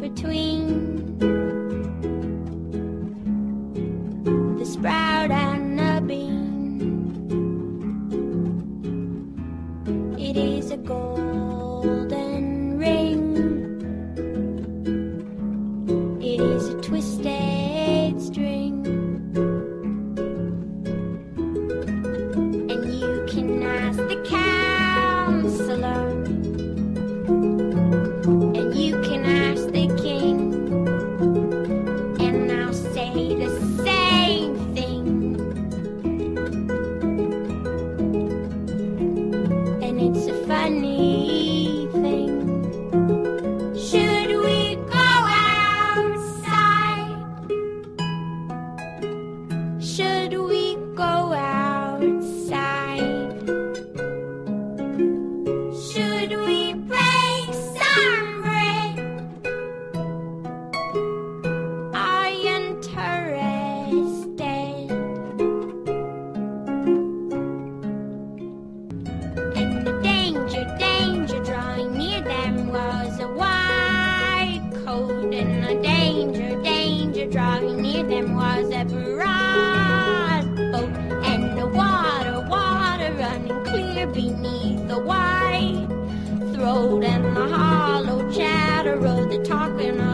between the sprout and the bean. It is a goal. it's so funny. separate boat and the water, water running clear beneath the white throat and the hollow chatter of the talking.